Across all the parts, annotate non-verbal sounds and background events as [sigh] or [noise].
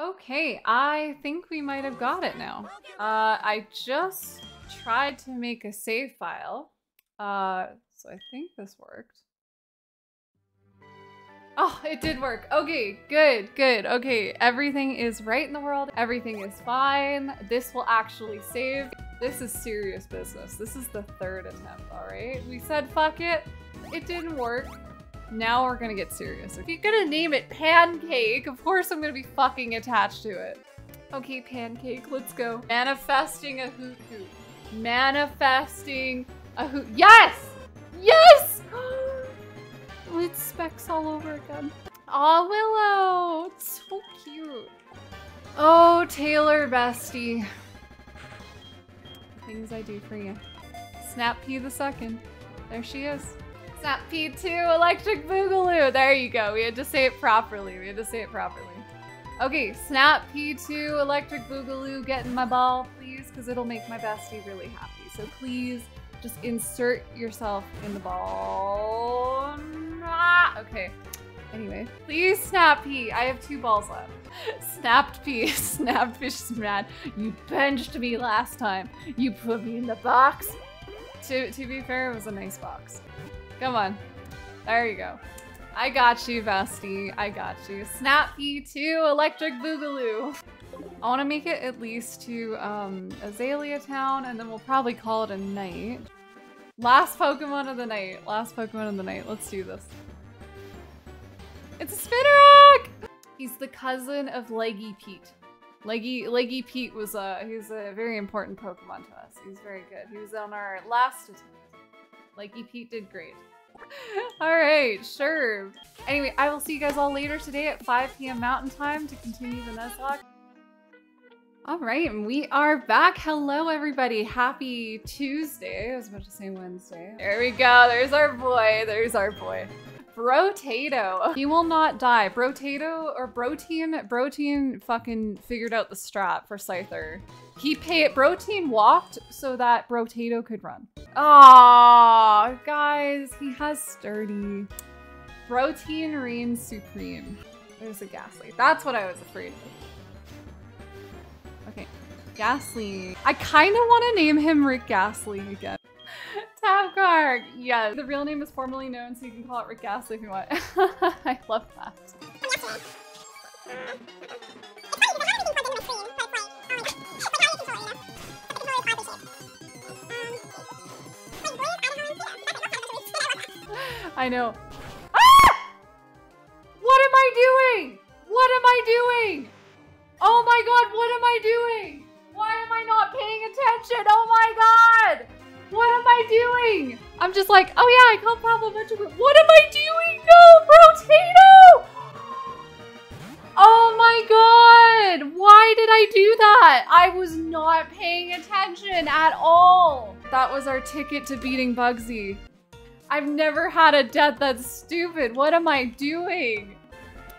Okay, I think we might have got it now. Uh, I just tried to make a save file. Uh, so I think this worked. Oh, it did work. Okay, good, good. Okay, everything is right in the world. Everything is fine. This will actually save. This is serious business. This is the third attempt, all right? We said fuck it. It didn't work. Now we're gonna get serious. If you're gonna name it Pancake, of course I'm gonna be fucking attached to it. Okay, Pancake, let's go. Manifesting a hoot hoot. Manifesting a hoot. Yes! Yes! [gasps] With specks all over again. Aw, Willow! It's so cute. Oh, Taylor bestie. Things I do for you. Snap P the second. There she is. Snap P2 Electric Boogaloo. There you go. We had to say it properly. We had to say it properly. Okay, Snap P2 Electric Boogaloo. Get in my ball, please, because it'll make my bestie really happy. So please just insert yourself in the ball. Okay. Anyway, please snap P. I have two balls left. [laughs] Snapped P. [laughs] Snapped fish is mad. You benched me last time. You put me in the box. To, to be fair, it was a nice box. Come on. There you go. I got you, bestie. I got you. Snap P2 Electric Boogaloo. I want to make it at least to um, Azalea Town, and then we'll probably call it a night. Last Pokemon of the night. Last Pokemon of the night. Let's do this. It's a Spinarak! He's the cousin of Leggy Pete. Leggy Leggy Pete was a he's a very important Pokemon to us. He's very good. He was on our last attempt. Leggy Pete did great. [laughs] all right, sure. Anyway, I will see you guys all later today at 5 p.m. Mountain Time to continue the Nuzlocke. All right, and we are back. Hello, everybody. Happy Tuesday. I was about to say Wednesday. There we go. There's our boy. There's our boy. Brotato. He will not die. Brotato or Brotein, Brotein fucking figured out the strat for Scyther. He paid, Brotein walked so that Brotato could run. Aww, guys, he has sturdy. Protein reigns supreme. There's a Gastly. That's what I was afraid of. Okay, Gastly. I kind of want to name him Rick Gastly again. [laughs] Tabcarg! Yeah, the real name is formally known, so you can call it Rick Gastly if you want. [laughs] I love that. I know. Ah! What am I doing? What am I doing? Oh my god, what am I doing? Why am I not paying attention? Oh my god! What am I doing? I'm just like, oh yeah, I called Pablo Venture What am I doing? No, Brotato! Oh my god! Why did I do that? I was not paying attention at all. That was our ticket to beating Bugsy. I've never had a death that's stupid. What am I doing?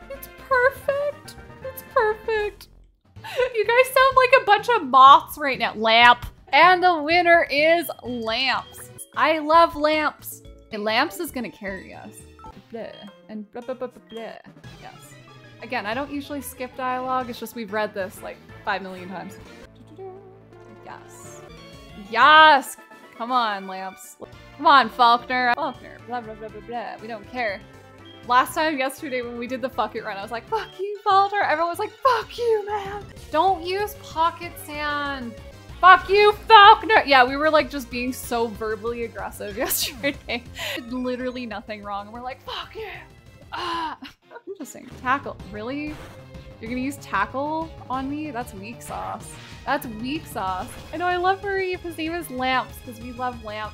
It's perfect. It's perfect. You guys sound like a bunch of moths right now. Lamp. And the winner is Lampz. I love Lampz. Lampz is gonna carry us. Blah. And blah, blah, blah, blah, blah. Yes. Again, I don't usually skip dialogue. It's just we've read this like five million times. Yes. Yes! Come on, Lampz. Come on, Falkner. Falkner. Blah, blah, blah, blah, blah. We don't care. Last time, yesterday, when we did the fuck it run, I was like, fuck you, Falter. Everyone was like, fuck you, man. Don't use pocket sand. Fuck you, Falkner! Yeah, we were like just being so verbally aggressive [laughs] yesterday. Literally nothing wrong. And we're like, fuck you! Ah! Interesting. Tackle. Really? You're gonna use tackle on me? That's weak sauce. That's weak sauce. I know I love Marie his name is Lampz because we love Lamp.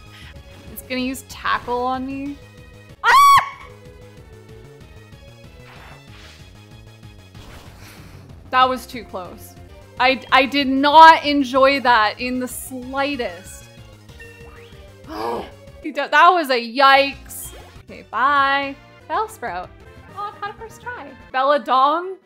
It's gonna use tackle on me. Ah! That was too close. I, I did not enjoy that in the slightest. [gasps] that was a yikes. Okay, bye. Bellsprout. Oh, I caught it first try. Belladong?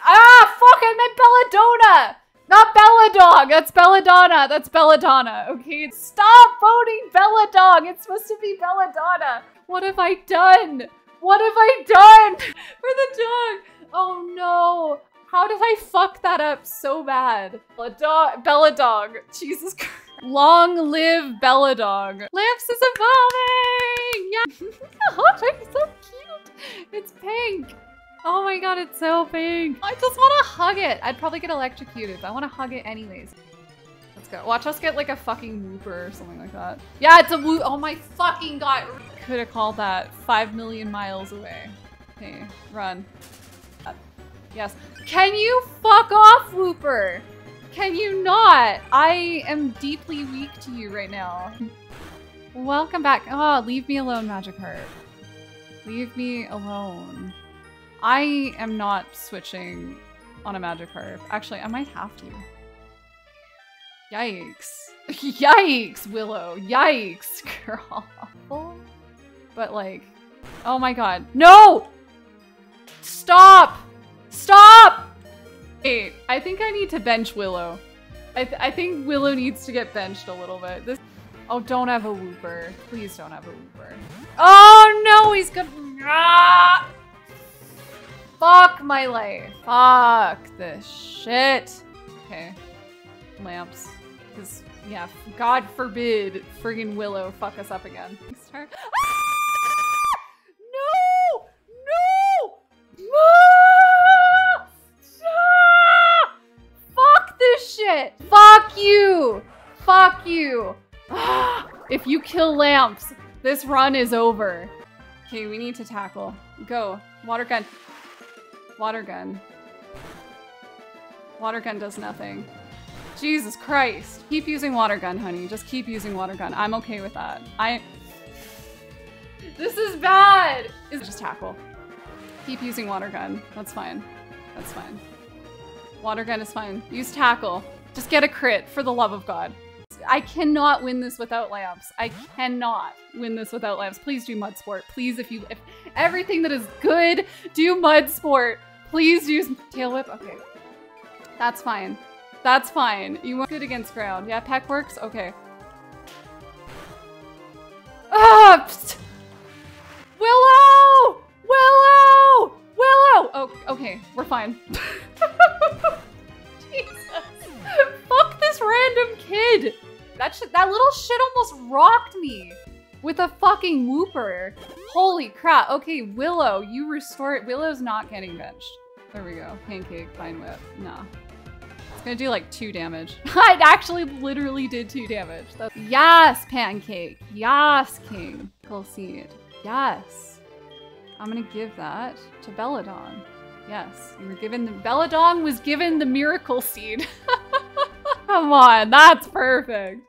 Ah, fuck, I meant Belladonna! Not Belladog, that's Belladonna, that's Belladonna. Okay, stop voting Belladog, it's supposed to be Belladonna. What have I done? What have I done [laughs] for the dog? Oh no, How did I fuck that up so bad? Belladog, Belladog. Jesus Christ. Long live Belladog. Lampz is evolving! Yeah. [laughs] oh, it's [laughs] so cute. It's pink. Oh my god, it's so big. I just want to hug it. I'd probably get electrocuted, but I want to hug it anyways. Let's go. Watch us get like a fucking Wooper or something like that. Yeah, it's a whoop. Oh my fucking god. Could have called that five million miles away. Okay, run. Uh, yes. Can you fuck off, Wooper? Can you not? I am deeply weak to you right now. Welcome back. Oh, leave me alone, Magic Magikarp. Leave me alone. I am not switching on a magic Magikarp. Actually, I might have to. Yikes. [laughs] Yikes, Willow. Yikes, [laughs] girl. But like, oh my god. No! Stop! Stop! Wait, I think I need to bench Willow. I, th I think Willow needs to get benched a little bit. This Oh, don't have a Wooper. Please don't have a Wooper. Oh no, he's gonna- ah! Fuck my life. Fuck this shit. Okay. Lampz. Because, yeah, God forbid friggin' Willow fuck us up again. Start ah! No! No! Ah! Fuck this shit! Fuck you! Fuck you! Ah! if you kill Lampz, this run is over. Okay, we need to tackle. Go. Water gun. Water gun. Water gun does nothing. Jesus Christ. Keep using water gun, honey. Just keep using water gun. I'm okay with that. I... This is bad! It's just tackle. Keep using water gun. That's fine. That's fine. Water gun is fine. Use tackle. Just get a crit, for the love of God. I cannot win this without Lampz. I cannot win this without Lampz. Please do mud sport. Please, if you, if everything that is good, do mud sport. Please use tail whip. Okay. That's fine. That's fine. You want good against ground. Yeah, peck works? Okay. Ah! Willow! Willow! Willow! Oh, okay. We're fine. [laughs] Jesus. Fuck this random kid. That that little shit almost rocked me with a fucking Wooper. Holy crap. Okay, Willow, you restore it. Willow's not getting benched. There we go. Pancake, Vine Whip. Nah. It's gonna do like two damage. [laughs] I actually literally did two damage. That's yes, Pancake. Yes, King. Full Seed. Yes. I'm gonna give that to Belladong. Yes, you were given the- Belladong was given the Miracle Seed. [laughs] Come on, that's perfect.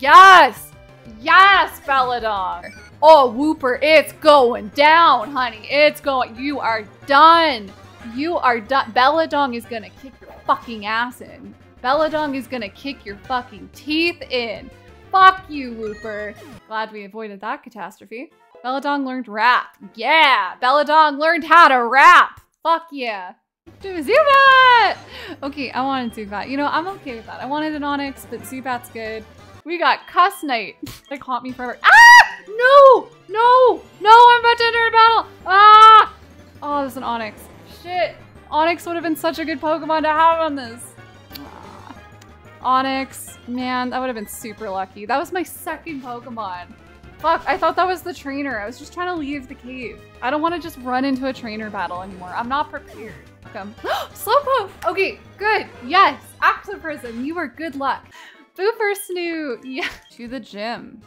Yes! Yes, Belladong! Oh, Wooper, it's going down, honey. It's going- You are done! You are done. Belladong is gonna kick your fucking ass in. Belladong is gonna kick your fucking teeth in. Fuck you, Wooper. Glad we avoided that catastrophe. Belladong learned rap. Yeah! Belladong learned how to rap! Fuck yeah. Zubat! Okay, I wanted Zubat. You know, I'm okay with that. I wanted an Onix, but Zubat's good. We got Cuss Knight. They haunt me forever. Ah! No! No! No, I'm about to enter a battle! Ah! Oh, there's an Onix. Shit. Onyx would have been such a good Pokemon to have on this. Ah. Onix. Man, that would have been super lucky. That was my second Pokemon. Fuck, I thought that was the trainer. I was just trying to leave the cave. I don't want to just run into a trainer battle anymore. I'm not prepared. Welcome. [gasps] Slowpoke! Okay, good. Yes. Axoprism, you are good luck. Booper Snoot. Yeah. [laughs] To the gym.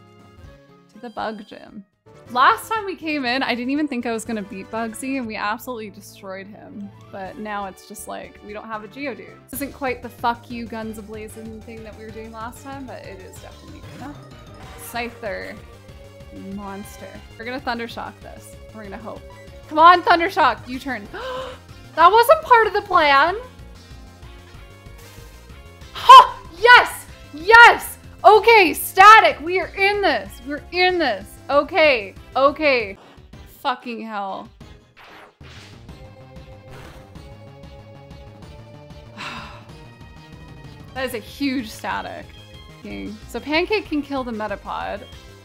To the bug gym. Last time we came in, I didn't even think I was gonna beat Bugsy and we absolutely destroyed him. But now it's just like, we don't have a Geodude. This isn't quite the fuck you guns ablazing thing that we were doing last time, but it is definitely good enough. Scyther. Monster. We're gonna Thundershock this. We're gonna hope. Come on, Thundershock, you turn. [gasps] [gasps] that wasn't part of the plan. Ha! Yes! Yes! Okay, static. We are in this. We're in this. Okay. Okay. Fucking hell. [sighs] that is a huge static. So Pancake can kill the Metapod.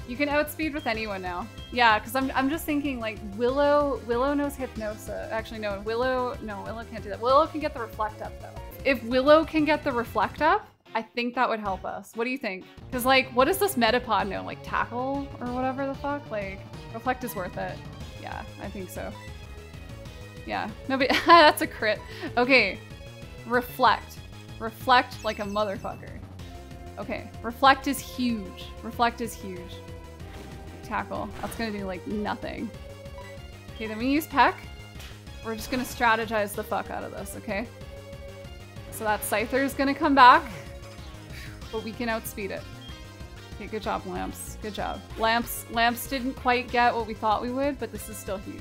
You can outspeed with anyone now. Yeah, because I'm, I'm just thinking like Willow Willow knows Hypnosis. Actually, no, Willow no Willow can't do that. Willow can get the Reflect up though. If Willow can get the Reflect up, I think that would help us. What do you think? Because like, what does this Metapod know? Like Tackle or whatever the fuck? Like, Reflect is worth it. Yeah, I think so. Yeah, nobody, [laughs] that's a crit. Okay, Reflect. Reflect like a motherfucker. Okay, Reflect is huge. Reflect is huge tackle. That's gonna do like nothing. Okay, then we use Peck. We're just gonna strategize the fuck out of this, okay? So that Scyther is gonna come back, but we can outspeed it. Okay, good job, Lampz. Good job. Lampz, Lampz didn't quite get what we thought we would, but this is still huge.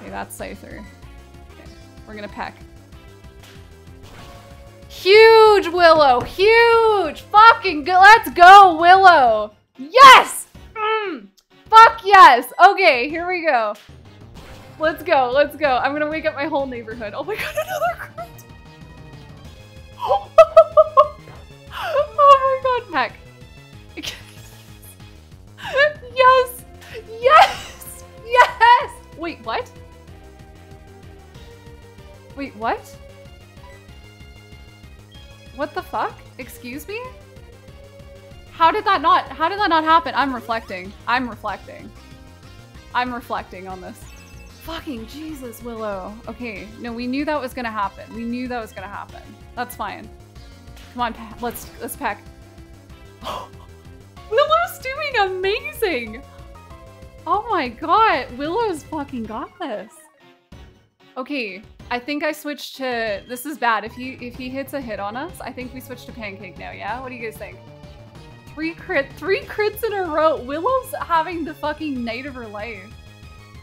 Okay, that's Scyther. Okay, we're gonna Peck. Huge, Willow! Huge! Fucking good! Let's go, Willow! Yes! Yes! Okay, here we go. Let's go, let's go. I'm gonna wake up my whole neighborhood. Oh my god, [laughs] another crit! [laughs] oh my god, Peck. [laughs] yes! Yes! Yes! Wait, what? Wait, what? What the fuck? Excuse me? How did that not, how did that not happen? I'm reflecting. I'm reflecting. I'm reflecting on this. Fucking Jesus, Willow. Okay, no, we knew that was gonna happen. We knew that was gonna happen. That's fine. Come on, let's, let's pack. [gasps] Willow's doing amazing! Oh my god, Willow's fucking got this. Okay, I think I switched to, this is bad. If he, if he hits a hit on us, I think we switch to Pancake now, yeah? What do you guys think? Three crit, three crits in a row. Willow's having the fucking night of her life.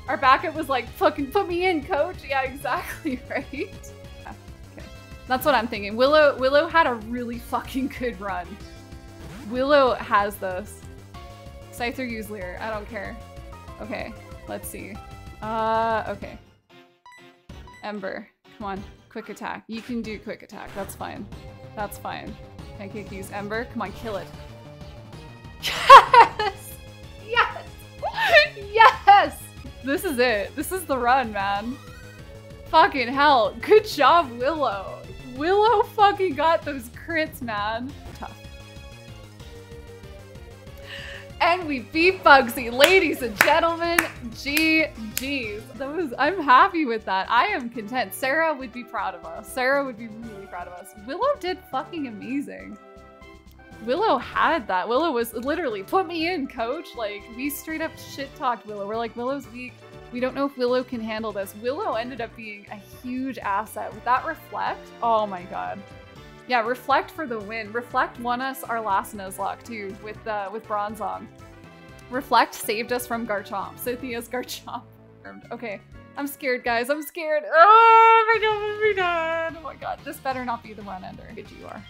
Our backup was like, fucking put me in, coach. Yeah, [laughs] exactly, right? Yeah, okay. That's what I'm thinking. Willow, Willow had a really fucking good run. Willow has this. Scyther use Leer. I don't care. Okay, let's see. Uh, okay. Ember, come on. Quick attack. You can do quick attack. That's fine. That's fine. Pancake use Ember. Come on, kill it. Yes! Yes! Yes! This is it. This is the run, man. Fucking hell. Good job, Willow. Willow fucking got those crits, man. Tough. And we beat Bugsy. Ladies and gentlemen, GG's. That was, I'm happy with that. I am content. Sarah would be proud of us. Sarah would be really proud of us. Willow did fucking amazing. Willow had that. Willow was literally, put me in, coach. Like, we straight up shit talked Willow. We're like, Willow's weak. We don't know if Willow can handle this. Willow ended up being a huge asset. With that Reflect, oh my god. Yeah, Reflect for the win. Reflect won us our last Nuzlocke too with uh, with Bronzong. Reflect saved us from Garchomp. Cynthia's Garchomp. [laughs] Okay, I'm scared, guys. I'm scared. Oh my god, we done. Oh my god, this better not be the one ender. Good you are.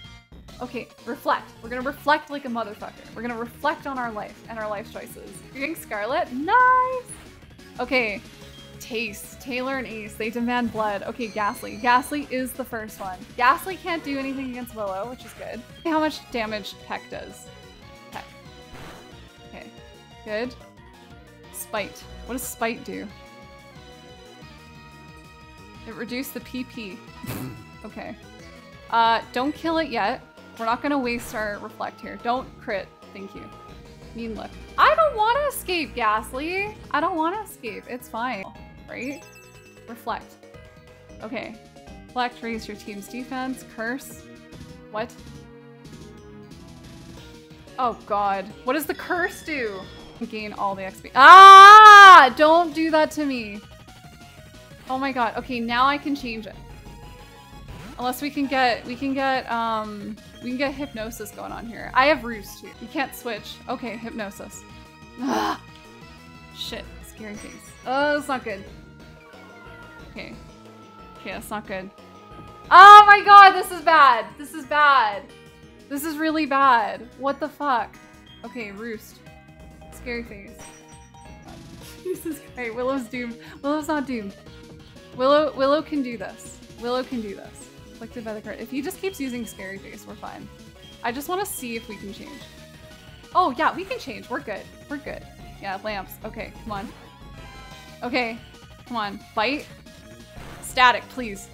Okay, reflect. We're gonna reflect like a motherfucker. We're gonna reflect on our life and our life choices. You're getting Scarlet? Nice! Okay, Taste. Taylor and Ace, they demand blood. Okay, Gastly. Gastly is the first one. Gastly can't do anything against Willow, which is good. How much damage Peck does. Peck. Okay, good. Spite. What does Spite do? It reduced the PP. [laughs] okay. Uh, don't kill it yet. We're not gonna waste our reflect here. Don't crit. Thank you. Mean look. I don't want to escape, Gastly. I don't want to escape. It's fine, right? Reflect. Okay. Reflect, raise your team's defense. Curse. What? Oh god. What does the curse do? Gain all the XP. Ah! Don't do that to me. Oh my god. Okay, now I can change it. Unless we can get, we can get, um, we can get hypnosis going on here. I have roost too. You can't switch. Okay, hypnosis. Ah! Shit, scary face. Oh, that's not good. Okay. Okay, that's not good. Oh my god, this is bad. This is bad. This is really bad. What the fuck? Okay, roost. Scary face. [laughs] Jesus Christ, Willow's doomed. Willow's not doomed. Willow, Willow can do this. Willow can do this. Afflicted by the card. If he just keeps using Scary Face, we're fine. I just want to see if we can change. Oh, yeah, we can change. We're good. We're good. Yeah, Lampz. Okay, come on. Okay, come on. Bite. Static, please.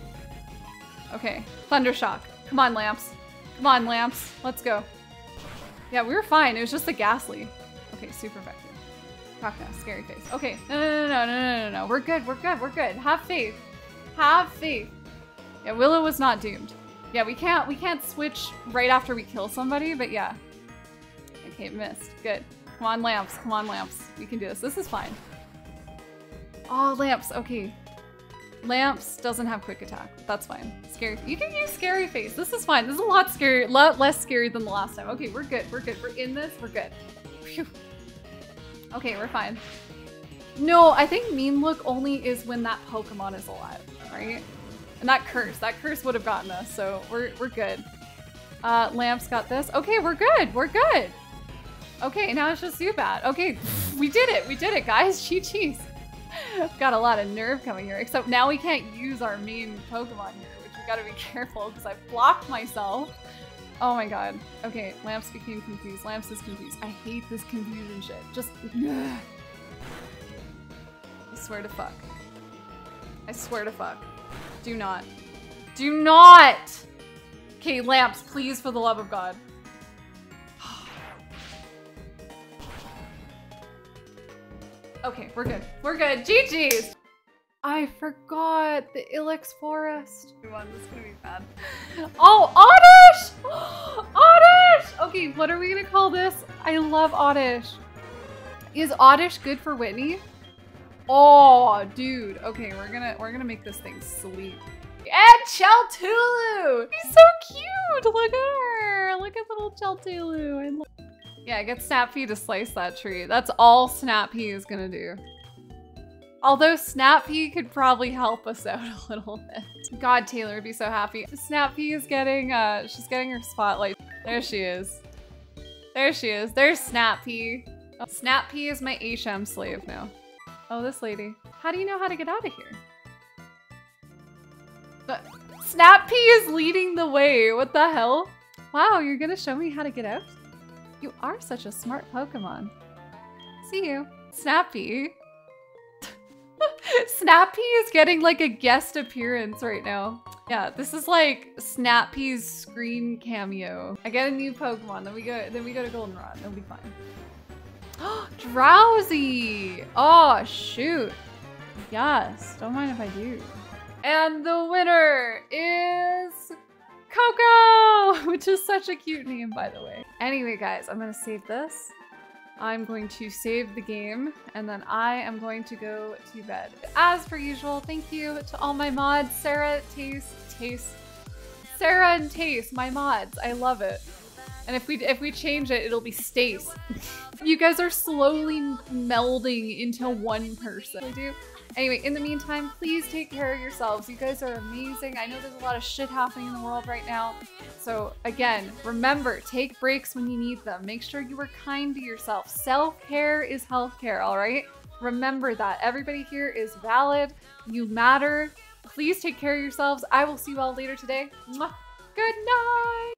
Okay, Thundershock. Come on, Lampz. Come on, Lampz. Let's go. Yeah, we were fine. It was just the Gastly. Okay, super effective. Kaka, scary face. Okay, no, no, no, no, no, no, no, no. We're good, we're good, we're good. Have faith. Have faith. Yeah, Willow was not doomed. Yeah, we can't, we can't switch right after we kill somebody, but yeah. Okay, missed. Good. Come on, Lampz. Come on, Lampz. We can do this. This is fine. Oh, Lampz. Okay. Lampz doesn't have quick attack. That's fine. Scary. You can use scary face. This is fine. This is a lot scary, lot less scary than the last time. Okay, we're good. We're good. We're in this. We're good. Phew. Okay, we're fine. No, I think mean look only is when that Pokemon is alive, right? And that curse, that curse would have gotten us, so we're, we're good. Uh, Lampz got this. Okay, we're good, we're good. Okay, now it's just you, Zubat. Okay, [laughs] we did it, we did it, guys. [laughs] Chi cheese. got a lot of nerve coming here, except now we can't use our main Pokemon here, which we gotta be [laughs] careful because I blocked myself. Oh my god. Okay, Lampz became confused. Lampz is confused. I hate this confusion shit. Just. Ugh. I swear to fuck. I swear to fuck. Do not. Do not! Okay, Lampz, please, for the love of God. [sighs] okay, we're good. We're good. GG's! I forgot the Ilex Forest. One, this is gonna be bad. [gasps] Oh, Oddish! [gasps] Oddish! Okay, what are we gonna call this? I love Oddish. Is Oddish good for Whitney? Oh, dude. Okay, we're gonna we're gonna make this thing sleep. And Chaltulu! He's so cute! Look at her! Look at little Chaltulu. Yeah, get Snappy to slice that tree. That's all Snappy is gonna do. Although Snappy could probably help us out a little bit. God, Taylor would be so happy. Snappy is getting, uh, she's getting her spotlight. There she is. There she is. There's Snappy. Snappy is my HM slave now. Oh, this lady. How do you know how to get out of here? But Snappy is leading the way. What the hell? Wow, you're gonna show me how to get out? You are such a smart Pokemon. See you. Snappy. [laughs] Snappy is getting like a guest appearance right now. Yeah, this is like Snappy's screen cameo. I get a new Pokemon, then we go then we go to Goldenrod. It'll be fine. [gasps] Drowzee! Oh shoot. Yes, don't mind if I do. And the winner is Coco, [laughs] which is such a cute name, by the way. Anyway, guys, I'm gonna save this. I'm going to save the game and then I am going to go to bed. As per usual, thank you to all my mods, Sarah, Taste, Taste, Sarah and Taste, my mods. I love it. And if we if we change it, it'll be Stace. you guys are slowly melding into one person. I do. Anyway, in the meantime, please take care of yourselves. You guys are amazing. I know there's a lot of shit happening in the world right now. So again, remember, take breaks when you need them. Make sure you are kind to yourself. Self-care is healthcare, all right? Remember that. Everybody here is valid. You matter. Please take care of yourselves. I will see you all later today. Good night.